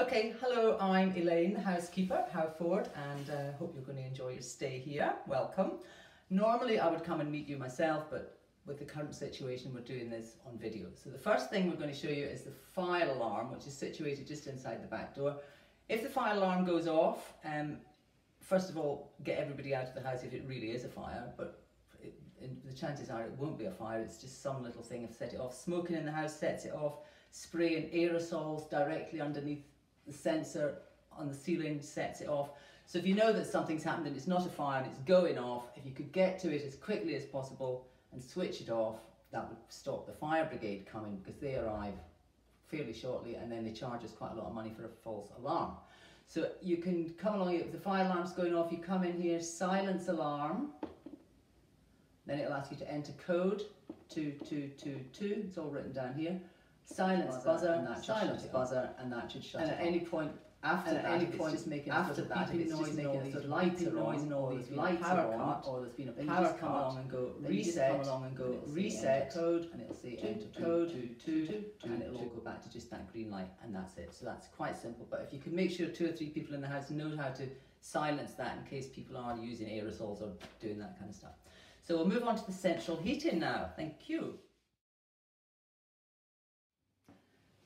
Okay, hello, I'm Elaine, housekeeper, Howford, and uh, hope you're going to enjoy your stay here. Welcome. Normally I would come and meet you myself, but with the current situation we're doing this on video. So the first thing we're going to show you is the fire alarm, which is situated just inside the back door. If the fire alarm goes off, um, first of all, get everybody out of the house if it really is a fire, but it, the chances are it won't be a fire, it's just some little thing of set it off. Smoking in the house sets it off. Spraying aerosols directly underneath the sensor on the ceiling sets it off. So if you know that something's happened and it's not a fire and it's going off, if you could get to it as quickly as possible and switch it off, that would stop the fire brigade coming because they arrive fairly shortly and then they charge us quite a lot of money for a false alarm. So you can come along, if the fire alarm's going off, you come in here, silence alarm, then it'll ask you to enter code 2222, it's all written down here, silence buzzer, buzzer and that silence buzzer and that should shut and at any point after and at any point just making after that. if it's noise making a sort of lights are noise and all these lights power are on or there's been a power cut, come along and go reset come along and go reset code and it'll say enter code two, two, two, and it'll all go back to just that green light and that's it. So that's quite simple but if you can make sure two or three people in the house know how to silence that in case people are using aerosols or doing that kind of stuff. So we'll move on to the central heating now. Thank you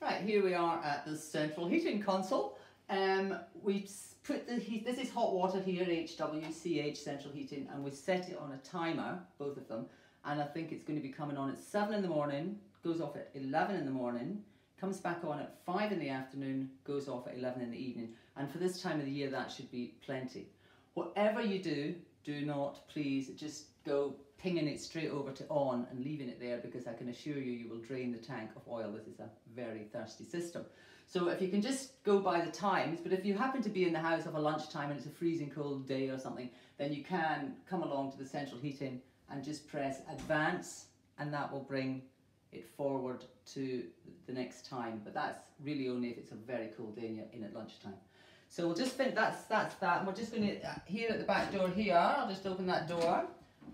Right, here we are at the central heating console. Um, we put the heat, this is hot water here, HWCH central heating, and we set it on a timer, both of them, and I think it's going to be coming on at 7 in the morning, goes off at 11 in the morning, comes back on at 5 in the afternoon, goes off at 11 in the evening, and for this time of the year that should be plenty. Whatever you do, do not please just go pinging it straight over to on and leaving it there because I can assure you you will drain the tank of oil. This is a very thirsty system. So if you can just go by the times, but if you happen to be in the house of a lunchtime and it's a freezing cold day or something, then you can come along to the central heating and just press advance and that will bring it forward to the next time. But that's really only if it's a very cold day and you're in at lunchtime. So we'll just finish, that's, that's that. We're just going to, uh, here at the back door here, I'll just open that door.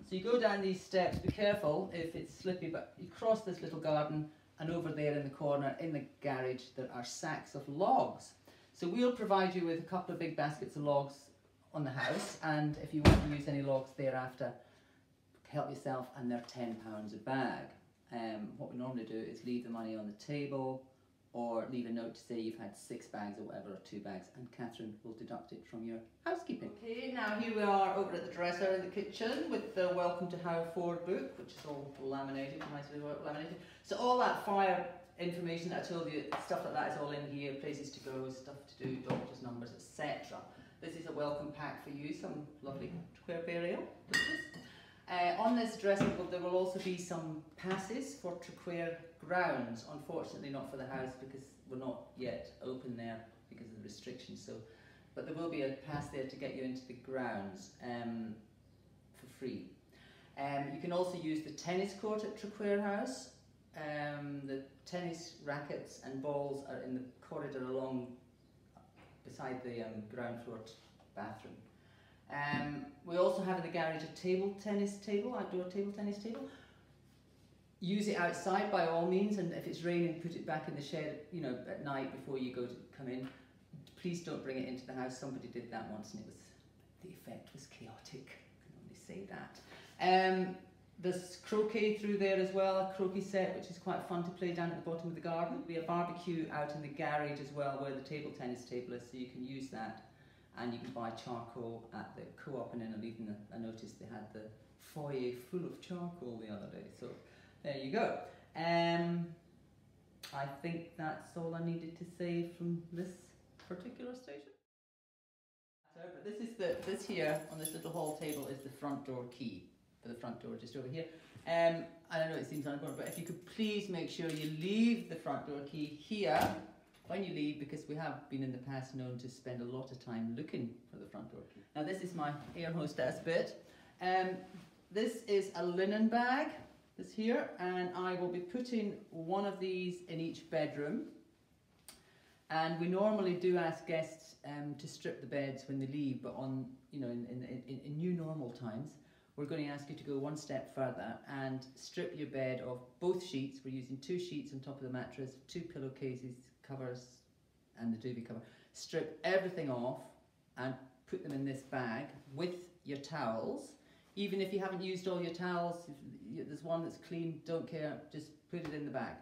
So you go down these steps, be careful if it's slippy, but you cross this little garden and over there in the corner in the garage there are sacks of logs. So we'll provide you with a couple of big baskets of logs on the house and if you want to use any logs thereafter, help yourself and they're £10 a bag. Um, what we normally do is leave the money on the table or leave a note to say you've had six bags or whatever, or two bags, and Catherine will deduct it from your housekeeping. Okay, now here we are over at the dresser in the kitchen with the Welcome to Howford book, which is all laminated, nicely laminated. So all that fire information that I told you, stuff like that is all in here, places to go, stuff to do, doctor's numbers, etc. This is a welcome pack for you, some lovely mm-hmm. Traquair Bear Ale. Uh, on this dressing book there will also be some passes for Traquair grounds, unfortunately not for the house because we're not yet open there because of the restrictions. So, But there will be a pass there to get you into the grounds um, for free. Um, you can also use the tennis court at Traquair House. Um, the tennis rackets and balls are in the corridor along beside the um, ground floor bathroom. Um, we also have in the garage a table tennis table, outdoor table tennis table. Use it outside by all means, and if it's raining, put it back in the shed, you know, at night before you go to come in. Please don't bring it into the house. Somebody did that once, and it was the effect was chaotic. I can only say that. Um, there's croquet through there as well, a croquet set, which is quite fun to play down at the bottom of the garden. Be a barbecue out in the garage as well, where the table tennis table is, so you can use that and you can buy charcoal at the co-op and then even I noticed they had the foyer full of charcoal the other day. So there you go. Um, I think that's all I needed to say from this particular station. But this is the this here on this little hall table is the front door key for the front door just over here. Um, I don't know it seems unimportant but if you could please make sure you leave the front door key here when you leave because we have been in the past known to spend a lot of time looking for the front door. Now this is my air hostess bit. Um, this is a linen bag, this here, and I will be putting one of these in each bedroom. And we normally do ask guests um, to strip the beds when they leave, but on, you know, in, in, in, in new normal times, we're going to ask you to go one step further and strip your bed of both sheets. We're using two sheets on top of the mattress, two pillowcases, covers and the duvet cover. Strip everything off and put them in this bag with your towels. Even if you haven't used all your towels, there's one that's clean, don't care, just put it in the bag.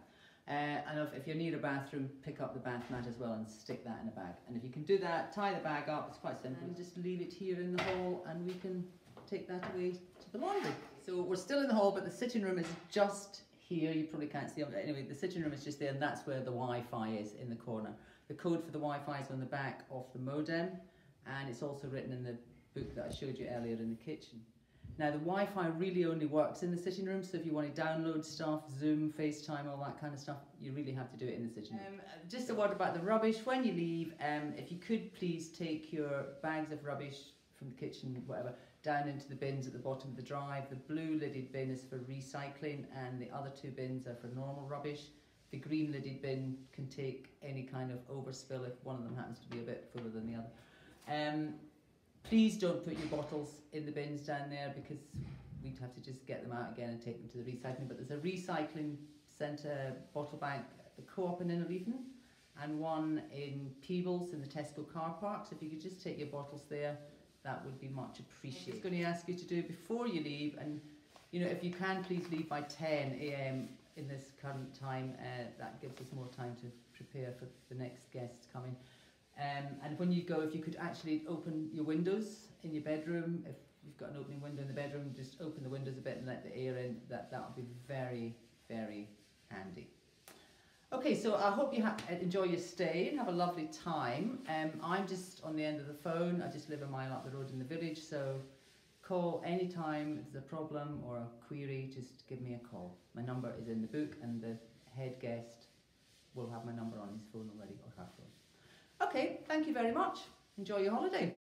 Uh, and if, if you need a bathroom, pick up the bath mat as well and stick that in a bag. And if you can do that, tie the bag up, it's quite simple. And just leave it here in the hall and we can take that away to the laundry. So we're still in the hall, but the sitting room is just here. You probably can't see it. Anyway, the sitting room is just there and that's where the Wi-Fi is in the corner. The code for the Wi-Fi is on the back of the modem and it's also written in the book that I showed you earlier in the kitchen. Now the Wi-Fi really only works in the sitting room, so if you want to download stuff, Zoom, FaceTime, all that kind of stuff, you really have to do it in the sitting room. Um, just a word about the rubbish. When you leave, um, if you could please take your bags of rubbish from the kitchen, whatever, down into the bins at the bottom of the drive. The blue lidded bin is for recycling and the other two bins are for normal rubbish. The green lidded bin can take any kind of overspill if one of them happens to be a bit fuller than the other. Um, please don't put your bottles in the bins down there because we'd have to just get them out again and take them to the recycling. But there's a recycling centre bottle bank at the Co-op in Innerleithen and one in Peebles in the Tesco car park. So if you could just take your bottles there, that would be much appreciated. It's going to ask you to do it before you leave and you know if you can please leave by 10 a.m. in this current time uh, that gives us more time to prepare for the next guest coming. Um, and when you go, if you could actually open your windows in your bedroom, if you've got an opening window in the bedroom, just open the windows a bit and let the air in. That that would be very, very handy. Okay, so I hope you enjoy your stay and have a lovely time. Um, I'm just on the end of the phone. I just live a mile up the road in the village, so call anytime if there's a problem or a query, just give me a call. My number is in the book and the head guest will have my number on his phone already or her phone. Okay, thank you very much. Enjoy your holiday.